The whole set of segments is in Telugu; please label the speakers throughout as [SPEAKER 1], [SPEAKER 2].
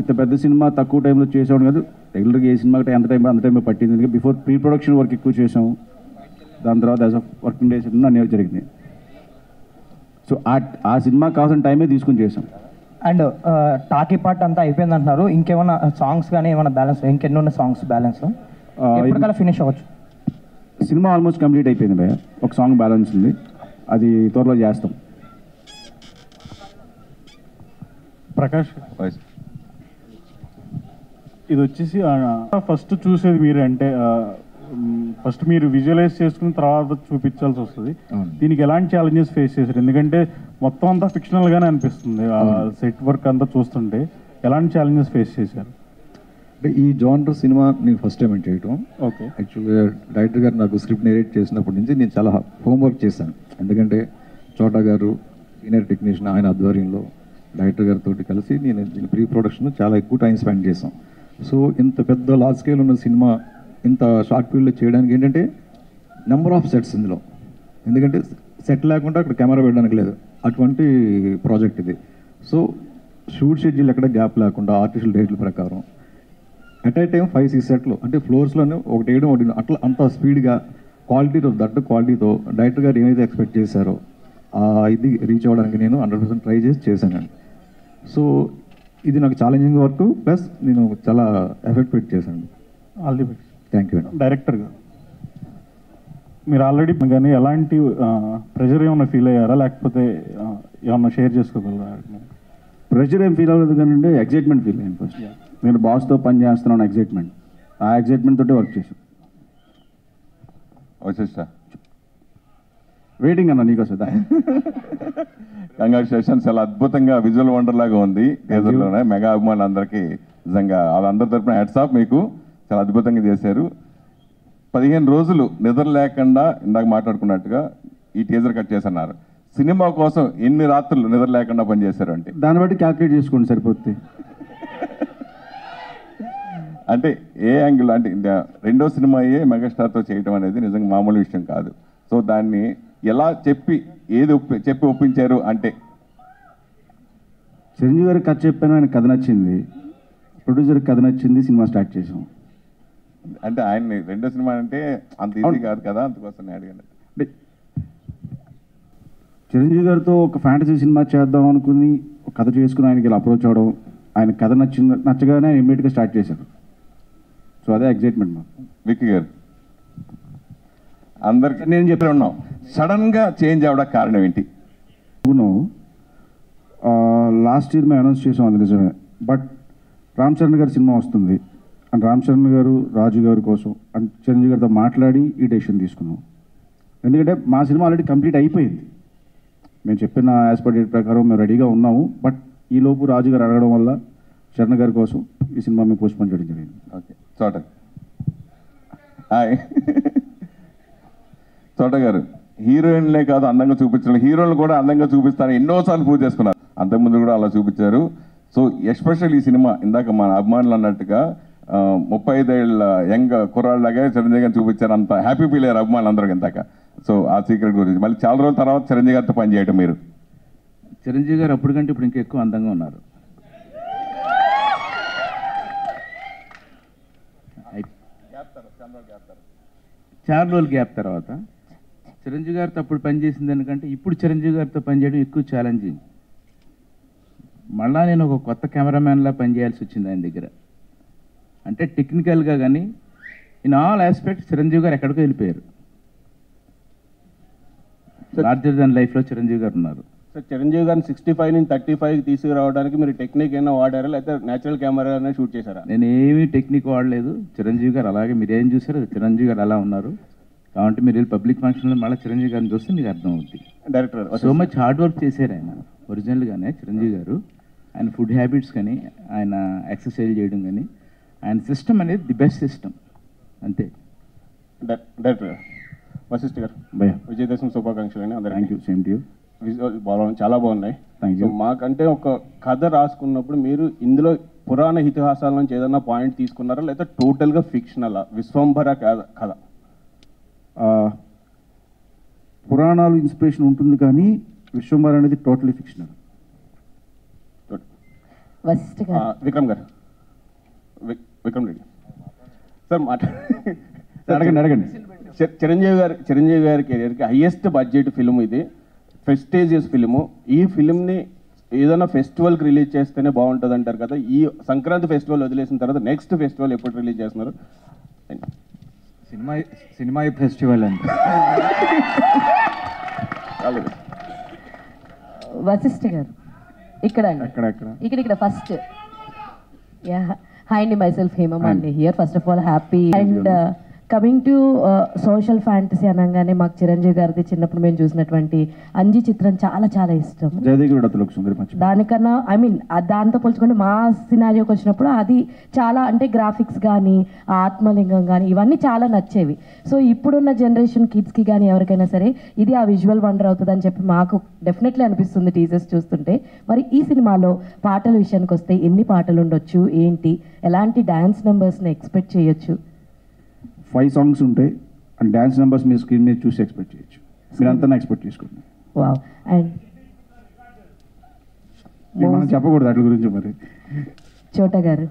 [SPEAKER 1] ఇంత పెద్ద సినిమా తక్కువ టైంలో చేసాం కాదు. రెగ్యులర్గా ఏ సినిమాకి ఎంత టైం అంత టైం పట్టింది. ఎందుకంటే బిఫోర్ ప్రీ ప్రొడక్షన్ వర్క్ ఎక్కువ చేసాము దాని తర్వాత యాజ్ ఆఫ్ వర్కింగ్ డేస్ అన్నీ జరిగింది సో ఆ ఆ సినిమా కావాల్సిన టైమే తీసుకుని చేసాం.
[SPEAKER 2] అండ్ టాకీ పార్ట్ అంతా అయిపోయింది అంటున్నారు. ఇంకేమైనా సాంగ్స్ కానీ ఏమైనా బ్యాలెన్స్ ఇంకెన్ని ఉన్న సాంగ్స్ బ్యాలెన్స్ ఎప్పటికల్లా ఫినిష్ అవ్వచ్చు?
[SPEAKER 1] సినిమా ఆల్మోస్ట్ కంప్లీట్ అయిపోయింది భయ ఒక సాంగ్ బ్యాలెన్స్ ఉంది. అది త్వరలో చేస్తాం.
[SPEAKER 3] ప్రకాష్. ఇది వచ్చేసి ఫస్ట్ చూసేది మీరే. అంటే ఫస్ట్ మీరు విజువలైజ్ చేసుకున్న తర్వాత చూపించాల్సి వస్తుంది. దీనికి ఎలాంటి ఛాలెంజెస్ ఫేస్ చేశారు? ఎందుకంటే మొత్తం అంతా ఫిక్షనల్ గానే అనిపిస్తుంది. సెట్ వర్క్ అంతా చూస్తుంటే ఎలాంటి ఛాలెంజెస్ ఫేస్ చేశారు?
[SPEAKER 4] అంటే ఈ జానర్ సినిమా నేను ఫస్ట్ టైం చేయటం.
[SPEAKER 3] ఓకే.
[SPEAKER 4] యాక్చువల్గా డైరెక్టర్ గారు నాకు స్క్రిప్ట్ నేరేట్ చేసినప్పటి నుంచి నేను చాలా హోంవర్క్ చేశాను. ఎందుకంటే చోటా గారు సీనియర్ టెక్నీషియన్ ఆయన ఆధ్వర్యంలో డైరెక్టర్ గారితో కలిసి నేను దీని ప్రీ ప్రొడక్షన్ చాలా ఎక్కువ టైం స్పెండ్ చేశాం. సో ఇంత పెద్ద లార్జ్ స్కేల్ ఉన్న సినిమా ఇంత షార్ట్ పీరియడ్లో చేయడానికి ఏంటంటే నెంబర్ ఆఫ్ సెట్స్ ఇందులో. ఎందుకంటే సెట్ లేకుండా అక్కడ కెమెరా పెట్టడానికి లేదు. అటువంటి ప్రాజెక్ట్ ఇది. సో షూట్ షెడ్యూల్ ఎక్కడ గ్యాప్ లేకుండా ఆర్టిఫిషియల్ డేట్ల ప్రకారం. At a time five six సెట్లు అంటే ఫ్లోర్స్లోనే ఒకటి వేయడం ఒకటి అట్లా అంత స్పీడ్గా క్వాలిటీతో దట్టు క్వాలిటీతో డైరెక్టర్ గారు ఏమైతే ఎక్స్పెక్ట్ చేశారో ఇది రీచ్ అవ్వడానికి నేను హండ్రెడ్ పర్సెంట్ ట్రై చేసి చేశానండి. సో ఇది నాకు ఛాలెంజింగ్ వర్క్ ప్లస్ నేను చాలా ఎఫెక్ట్ పెట్టి చేశాను.
[SPEAKER 3] All the best
[SPEAKER 4] thank you
[SPEAKER 3] డైరెక్టర్గా మీరు ఆల్రెడీ కానీ ఎలాంటి ప్రెషర్ ఏమైనా ఫీల్ అయ్యారా? లేకపోతే ఏమన్నా షేర్ చేసుకోగలరా?
[SPEAKER 1] ప్రెషర్ ఏం ఫీల్ అవ్వలేదు కానీ ఎగ్జైట్మెంట్ ఫీల్ అయ్యాను ఫస్ట్ నేను బాస్తో పని చేస్తున్నాను ఎగ్జైట్మెంట్ ఆ ఎగ్జైట్మెంట్ తోటి వర్క్ చేశాను.
[SPEAKER 5] వచ్చేసా
[SPEAKER 1] వెయిటింగ్ అన్న నీకోసం దా.
[SPEAKER 5] కంగ్రాచులేషన్స్ చాలా అద్భుతంగా విజువల్ వండర్ లాగా ఉంది టీజర్లోనే మెగా అభిమానులందరికీ నిజంగా వాళ్ళందరి తరపున హెడ్స్ ఆఫ్ మీకు. చాలా అద్భుతంగా చేశారు. పదిహేను రోజులు నిద్ర లేకుండా ఇందాక మాట్లాడుకున్నట్టుగా ఈ టీజర్ కట్ చేసన్నారు. సినిమా కోసం ఎన్ని రాత్రులు నిద్ర లేకుండా పనిచేశారు అంటే
[SPEAKER 1] దాన్ని బట్టి క్యాల్కులేట్ చేసుకోండి సరిపోతుంది
[SPEAKER 5] అంటే ఏ యాంగిల్ అంటే రెండో సినిమా అయ్యే మెగాస్టార్తో చేయడం అనేది నిజంగా మామూలు విషయం కాదు. సో దాన్ని ఎలా చెప్పి ఏది చెప్పి ఒప్పించారు అంటే?
[SPEAKER 1] చిరంజీవి గారికి కథ చెప్పాను ఆయన కథ నచ్చింది. ప్రొడ్యూసర్కి కథ నచ్చింది సినిమా స్టార్ట్ చేసాం
[SPEAKER 5] అంటే ఆయన్ని రెండో సినిమా అంటే అంత ఈజీ కాదు కదా అందుకోసం అడిగాను.
[SPEAKER 1] అంటే చిరంజీవి గారితో ఒక ఫ్యాంటసీ సినిమా చేద్దాం అనుకుని ఒక కథ చేసుకుని ఆయనకి ఇలా అప్రోచ్ అవ్వడం ఆయన కథ నచ్చిన నచ్చగానే ఆయన ఇమ్మీడియట్గా స్టార్ట్ చేశారు. సో అదే ఎగ్జైట్మెంట్ మాకు.
[SPEAKER 5] విక్కీ గారు అందరికి నేను చెప్పి ఉన్నాం సడన్గా చేంజ్ అవడానికి కారణం ఏంటి?
[SPEAKER 1] అవును. లాస్ట్ ఇయర్ మేము అనౌన్స్ చేసాం అది నిజమే. బట్ రామ్ చరణ్ గారి సినిమా వస్తుంది. అండ్ రామ్ చరణ్ గారు రాజు గారి కోసం అండ్ చిరంజీవి గారితో మాట్లాడి ఈ డెసిషన్ తీసుకున్నాం. ఎందుకంటే మా సినిమా ఆల్రెడీ కంప్లీట్ అయిపోయింది. మేము చెప్పిన యాజ్ పర్ డేట్ ప్రకారం మేము రెడీగా ఉన్నాము. బట్ ఈ లోపు రాజు గారు అడగడం వల్ల చరణ్ గారి కోసం ఈ సినిమా మేము పోస్ట్ పోన్ చేయడం జరిగింది.
[SPEAKER 5] ఓకే. చోట హాయ్. చోట గారు హీరోయిన్లే కాదు అందంగా చూపించడం. హీరోయిన్లు కూడా అందంగా చూపిస్తారు ఎన్నోసార్లు పూజ చేసుకున్నారు. అంతకుముందు కూడా అలా చూపించారు. సో ఎస్పెషల్ ఈ సినిమా ఇందాక మన అభిమానులు అన్నట్టుగా ముప్పై ఐదేళ్ళ యంగ్ కుర్రాళ్ళలాగే చిరంజీవి గారిని చూపించారు. అంత హ్యాపీ ఫీల్ అయ్యారు అభిమానులు అందరికి ఇందాక. సో ఆ సీక్రెట్ గురించి. మళ్ళీ చాలా రోజుల తర్వాత చిరంజీవి గారితో పనిచేయటం మీరు.
[SPEAKER 6] చిరంజీవి గారు అప్పటికంటే ఇప్పుడు ఇంకా ఎక్కువ అందంగా ఉన్నారు. చాలా రోజులు గ్యాప్ తర్వాత. చిరంజీవి గారితో అప్పుడు పనిచేసింది ఎందుకంటే ఇప్పుడు చిరంజీవి గారితో పనిచేయడం ఎక్కువ ఛాలెంజింగ్ మళ్ళా నేను ఒక కొత్త కెమెరామ్యాన్లా పనిచేయాల్సి వచ్చింది ఆయన దగ్గర. అంటే టెక్నికల్గా కానీ ఇన్ ఆల్ ఆస్పెక్ట్ చిరంజీవి గారు ఎక్కడికో వెళ్ళిపోయారు. లార్జర్ దాన్ లైఫ్లో చిరంజీవి గారు ఉన్నారు.
[SPEAKER 7] సార్ చిరంజీవి గారిని సిక్స్టీ ఫైవ్ నుంచి థర్టీ ఫైవ్ తీసుకురావడానికి మీరు టెక్నిక్ అయినా వాడారా? లేకపోతే నేచురల్ కెమెరానే షూట్ చేశారా?
[SPEAKER 6] నేను ఏమీ టెక్నిక్ వాడలేదు. చిరంజీవి గారు అలాగే మీరు ఏం చూసారో చిరంజీవి గారు అలా ఉన్నారు. కాబట్టి మీరు వెళ్ళి పబ్లిక్ ఫంక్షన్లో మళ్ళీ చిరంజీవి గారిని చూస్తే మీకు అర్థం అవుద్ది
[SPEAKER 7] director
[SPEAKER 6] so much hard work చేశారు ఆయన. ఒరిజినల్గానే చిరంజీవి గారు. ఆయన ఫుడ్ హ్యాబిట్స్ కానీ ఆయన ఎక్సర్సైజ్ చేయడం కానీ ఆయన సిస్టమ్ అనేది ది బెస్ట్ సిస్టమ్. అంతే.
[SPEAKER 7] డైరెక్టర్ వశిష్ఠ గారు
[SPEAKER 1] భయ.
[SPEAKER 7] విజయదశమి శుభాకాంక్షలు అండి
[SPEAKER 1] థ్యాంక్
[SPEAKER 7] అందరికీ
[SPEAKER 1] you same to you
[SPEAKER 7] visual బాగున్నాయి చాలా బాగున్నాయి.
[SPEAKER 1] థ్యాంక్ యూ
[SPEAKER 7] మాకంటే ఒక కథ రాసుకున్నప్పుడు మీరు ఇందులో పురాణ ఇతిహాసాల నుంచి ఏదైనా పాయింట్ తీసుకున్నారా? లేదా టోటల్గా ఫిక్షనల్ విశ్వంభర కథ- కథ.
[SPEAKER 1] పురాణాలు ఇన్స్పిరేషన్ ఉంటుంది కానీ విశ్వంబర్ అనేది టోటలీ ఫిక్షనల్.
[SPEAKER 8] వశిష్ఠ
[SPEAKER 7] ఆ,
[SPEAKER 8] గారు
[SPEAKER 7] విక్రమ్ గారు. విక్రమ్ రెడ్డి. సార్
[SPEAKER 1] అడగండి అడగండి.
[SPEAKER 7] చిరంజీవి గారి చిరంజీవి గారి కెరియర్కి హైయెస్ట్ బడ్జెట్ ఫిల్మ్ ఇది. ప్రెస్టేజియస్ ఫిల్ము ఈ ఫిల్మ్ని ఏదైనా ఫెస్టివల్కి రిలీజ్ చేస్తేనే బాగుంటుంది అంటారు కదా. ఈ సంక్రాంతి ఫెస్టివల్ వదిలేసిన తర్వాత నెక్స్ట్ ఫెస్టివల్ ఎప్పుడు రిలీజ్ చేస్తున్నారు?
[SPEAKER 9] సినిమా సినిమా ఫెస్టివల్ అండి.
[SPEAKER 8] వశిష్ఠ గారు. ఇక్కడ అండి. ఇక్కడ ఇక్కడ ఫస్ట్. యా హాయ్ అండి myself Hemamalini here first of all happy and coming to social fantasy అనగానే మాకు చిరంజీవి గారిది చిన్నప్పుడు మేము చూసినటువంటి అంజీ చిత్రం చాలా చాలా ఇష్టం. దానికన్నా ఐ మీన్ దాంతో పోల్చుకుంటే మా సినారియోకి వచ్చినప్పుడు అది చాలా అంటే గ్రాఫిక్స్ కానీ ఆత్మలింగం కానీ ఇవన్నీ చాలా నచ్చేవి. సో ఇప్పుడున్న జనరేషన్ కిడ్స్కి కానీ ఎవరికైనా సరే ఇది ఆ విజువల్ వండర్ అవుతుంది అని చెప్పి మాకు డెఫినెట్లీ అనిపిస్తుంది టీజర్స్ చూస్తుంటే. మరి ఈ సినిమాలో పాటల విషయానికి వస్తే ఎన్ని పాటలు ఉండొచ్చు ఏంటి ఎలాంటి డ్యాన్స్ నెంబర్స్ని ఎక్స్పెక్ట్ చేయొచ్చు
[SPEAKER 1] ఫైవ్ సాంగ్స్ ఉంటాయి అండ్ డ్యాన్స్ నెంబర్స్ మీరు స్క్రీన్ మీద చూసి ఎక్స్పెక్ట్ చేయొచ్చు. మీరు అంతా ఎక్స్పెక్ట్ చేసుకోండి. మనం చెప్పకూడదు వాటి గురించి మరి.
[SPEAKER 8] చోట గారు.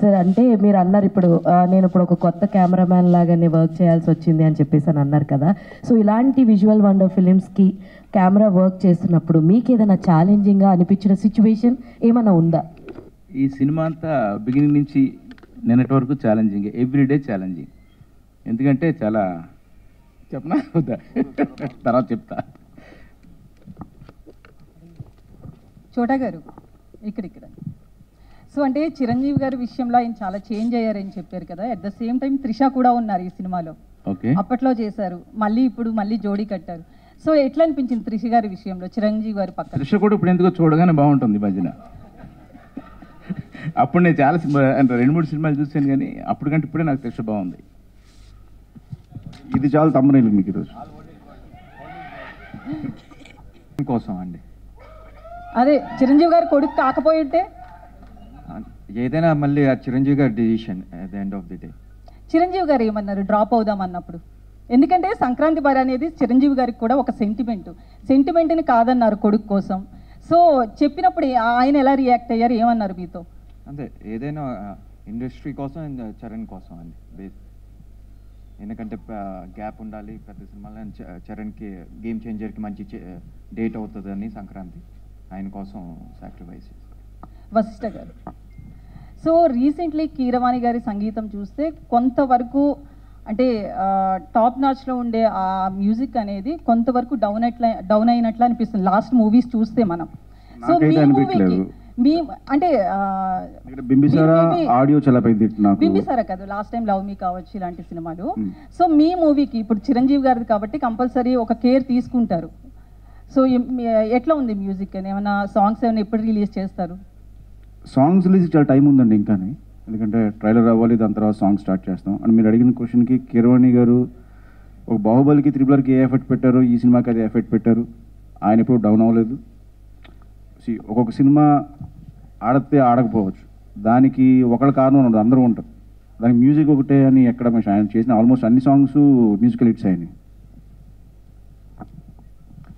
[SPEAKER 8] సార్ అంటే మీరు అన్నారు ఇప్పుడు నేను ఇప్పుడు ఒక కొత్త కెమెరామ్యాన్ లాగానే వర్క్ చేయాల్సి వచ్చింది అని చెప్పేసి అని అన్నారు కదా. సో ఇలాంటి విజువల్ వండర్ ఫిలిమ్స్కి కెమెరా వర్క్ చేస్తున్నప్పుడు మీకు ఏదైనా ఛాలెంజింగ్గా అనిపించిన సిచ్యువేషన్ ఏమైనా ఉందా?
[SPEAKER 6] ఈ సినిమా అంతా బిగినింగ్ నుంచి నిన్నటి వరకు ఛాలెంజింగ్ ఎవ్రీడే ఛాలెంజింగ్ ఎందుకంటే చాలా చెప్పనా? వద్దా? తర్వాత చెప్తా.
[SPEAKER 10] చోటా గారు ఇక్కడిక్కడ సో అంటే చిరంజీవి గారి విషయంలో ఆయన చాలా చేంజ్ అయ్యారని చెప్పారు కదా. At the same time Trisha కూడా ఉన్నారు ఈ సినిమాలో.
[SPEAKER 6] ఓకే.
[SPEAKER 10] అప్పట్లో చేశారు. మళ్ళీ ఇప్పుడు మళ్ళీ జోడీ కట్టారు. సో ఎట్లా అనిపించింది త్రిష గారి విషయంలో? చిరంజీవి గారి పక్కన.
[SPEAKER 6] దృశ్య కూడా ఇప్పుడు ఎందుకో చూడగానే బాగుంటుంది మధ్యన. అప్పుడు నేను చాలా సినిమా అంటే రెండు మూడు సినిమాలు చూశాను కానీ అప్పటికంటే ఇప్పుడే నాకు దృశ్య బాగుంది.
[SPEAKER 1] ఇది చాలా తమ్మనేలు మీకు ఈరోజు.
[SPEAKER 9] కోసం అండి.
[SPEAKER 10] అదే చిరంజీవి గారి కొడుకు కాకపోయి ఉంటే?
[SPEAKER 9] ఏదైనా మళ్ళీ ఆ చిరంజీవి గారి decision at the end of the day
[SPEAKER 10] Chiranjeevi గారు ఏమన్నారు? డ్రాప్ అవుదాం అన్నప్పుడు. ఎందుకంటే సంక్రాంతి బారి అనేది చిరంజీవి గారికి కూడా ఒక సెంటిమెంట్ సెంటిమెంట్ని కాదన్నారు కొడుకు కోసం. సో చెప్పినప్పుడు ఆయన ఎలా రియాక్ట్ అయ్యారు? ఏమన్నారు మీతో?
[SPEAKER 9] అంతే ఏదైనా ఇండస్ట్రీ కోసం అండ్ చరణ్ కోసం అండి. బేస్ ఎందుకంటే గ్యాప్ ఉండాలి పెద్ద సినిమాలో. చరణ్కి గేమ్ చేంజర్కి మంచి డేట్ అవుతుందని సంక్రాంతి ఆయన కోసం సాక్రిఫైస్
[SPEAKER 10] వశిష్ఠ గారు. సో రీసెంట్లీ కీరవాణి గారి సంగీతం చూస్తే కొంతవరకు అంటే టాప్ నాచ్లో ఉండే ఆ మ్యూజిక్ అనేది కొంతవరకు డౌన్ అట్లా డౌన్ అయినట్లు అనిపిస్తుంది. లాస్ట్ మూవీస్ చూస్తే మనం. సో మీ మూవీకి. మీ అంటే
[SPEAKER 1] ఆడియో చాలా
[SPEAKER 10] బింబిసారా కాదు లాస్ట్ టైం లవ్ మీ కావచ్చు ఇలాంటి సినిమాలు. సో మీ మూవీకి ఇప్పుడు చిరంజీవి గారిది కాబట్టి కంపల్సరీ ఒక కేర్ తీసుకుంటారు. సో ఎట్లా ఉంది మ్యూజిక్? అని ఏమైనా సాంగ్స్ ఏమైనా ఎప్పుడు రిలీజ్ చేస్తారు?
[SPEAKER 1] సాంగ్స్ రిలీజ్ చాలా టైం ఉందండి ఇంకాని. ఎందుకంటే ట్రైలర్ అవ్వాలి దాని తర్వాత సాంగ్ స్టార్ట్ చేస్తాం. అండ్ మీరు అడిగిన క్వశ్చన్కి కిరవాణి గారు ఒక బాహుబలికి త్రిబులర్కి ఏ ఎఫెక్ట్ పెట్టారో ఈ సినిమాకి అది ఎఫెక్ట్ పెట్టారు. ఆయన ఎప్పుడు డౌన్ అవ్వలేదు. ఒక్కొక్క సినిమా ఆడితే ఆడకపోవచ్చు. దానికి ఒకళ్ళ కారణం ఉండదు అందరూ ఉంటారు. దానికి మ్యూజిక్ ఒకటే అని ఎక్కడ మేము ఆయన చేసిన ఆల్మోస్ట్ అన్ని సాంగ్స్ మ్యూజికల్ హిట్స్ అయినాయి.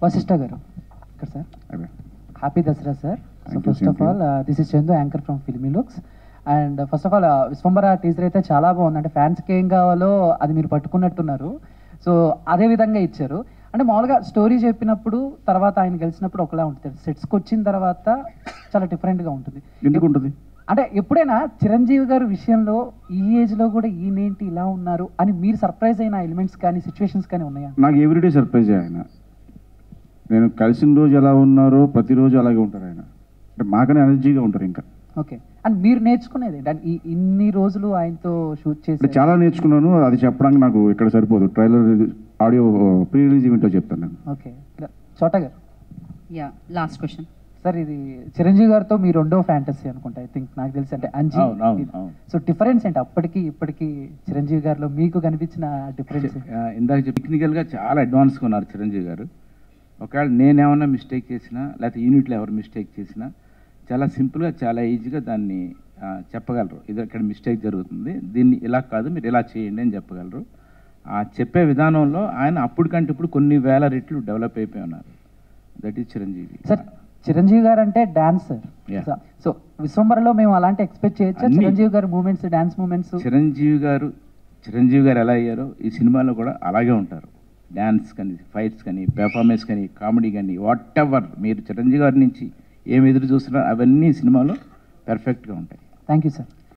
[SPEAKER 11] వశిష్ఠ గారు ఇక్కడ sir. Happy Dasara sir so first of all this is Chandu anchor from Filmy Looks and first of all Vishwambhara teaser అయితే చాలా బాగుంది. అంటే ఫ్యాన్స్కి ఏం కావాలో అది మీరు పట్టుకున్నట్టున్నారు. సో అదే విధంగా ఇచ్చారు. అంటే మామూలుగా స్టోరీ చెప్పినప్పుడు తర్వాత ఆయన గెలిచినప్పుడు ఒకలా ఉంటుంది సెట్స్కి వచ్చిన తర్వాత చాలా డిఫరెంట్గా ఉంటుంది.
[SPEAKER 1] ఎందుకు ఉంటుంది?
[SPEAKER 11] అంటే ఎప్పుడైనా చిరంజీవి గారి విషయంలో ఈ ఏజ్లో కూడా ఈయనేంటి ఇలా ఉన్నారు అని మీరు సర్ప్రైజ్ అయిన ఎలిమెంట్స్ కానీ సిచ్యువేషన్స్ కానీ ఉన్నాయా?
[SPEAKER 1] నాకు ఎవ్రీడే సర్ప్రైజ్ ఆయన. నేను కలిసిన రోజు ఎలా ఉన్నారో ప్రతిరోజు అలాగే ఉంటారు ఆయన. అంటే మాకనే ఎనర్జీగా ఉంటారు ఇంకా.
[SPEAKER 11] ఓకే అండ్ మీరు నేర్చుకునేది ఈ ఇన్ని రోజులు ఆయనతో షూట్ చేసి
[SPEAKER 1] చాలా నేర్చుకున్నాను. అది చెప్పడానికి నాకు ఇక్కడ సరిపోదు. ట్రైలర్ ఆడియో ప్రీ రిలీజ్ ఈవెంట్లో చెప్తాను నేను.
[SPEAKER 11] ఓకే. చోట గారు
[SPEAKER 12] యా లాస్ట్ క్వశ్చన్.
[SPEAKER 11] సార్ ఇది చిరంజీవి గారితో మీ రెండో ఫ్యాంటసీ అనుకుంటా ఐ థింక్. నాకు తెలిసి అంటే అంజీ. సో డిఫరెన్స్ ఏంటి? అప్పటికి ఇప్పటికి చిరంజీవి గారిలో మీకు కనిపించిన డిఫరెన్స్
[SPEAKER 6] ఇందాక టెక్నికల్గా చాలా అడ్వాన్స్గా ఉన్నారు చిరంజీవి గారు. ఒకవేళ నేనేమన్నా మిస్టేక్ చేసినా లేకపోతే యూనిట్లో ఎవరు మిస్టేక్ చేసినా చాలా సింపుల్గా చాలా ఈజీగా దాన్ని చెప్పగలరు. ఇది ఇక్కడ మిస్టేక్ జరుగుతుంది. దీన్ని ఇలా కాదు మీరు ఇలా చేయండి అని చెప్పగలరు. చెప్పే విధానంలో ఆయన అప్పటికంటే ఇప్పుడు కొన్ని వేల రెట్లు డెవలప్ అయిపోయి ఉన్నారు. That is Chiranjeevi.
[SPEAKER 11] Sir Chiranjeevi గారు అంటే డాన్సర్. సో విశ్వంబరలో మేము అలాంటి ఎక్స్పెక్ట్ చేయొచ్చా? చిరంజీవి గారి మూమెంట్స్ డాన్స్ మూమెంట్స్
[SPEAKER 6] చిరంజీవి గారు చిరంజీవి గారు ఎలా అయ్యారో ఈ సినిమాలో కూడా అలాగే ఉంటారు. డ్యాన్స్ కానీ ఫైట్స్ కానీ పెర్ఫార్మెన్స్ కానీ కామెడీ కానీ వాట్ ఎవర్ మీరు చిరంజీవి గారి నుంచి ఏం ఎదురు చూస్తున్నారో అవన్నీ సినిమాలో పెర్ఫెక్ట్గా ఉంటాయి.
[SPEAKER 11] Thank you sir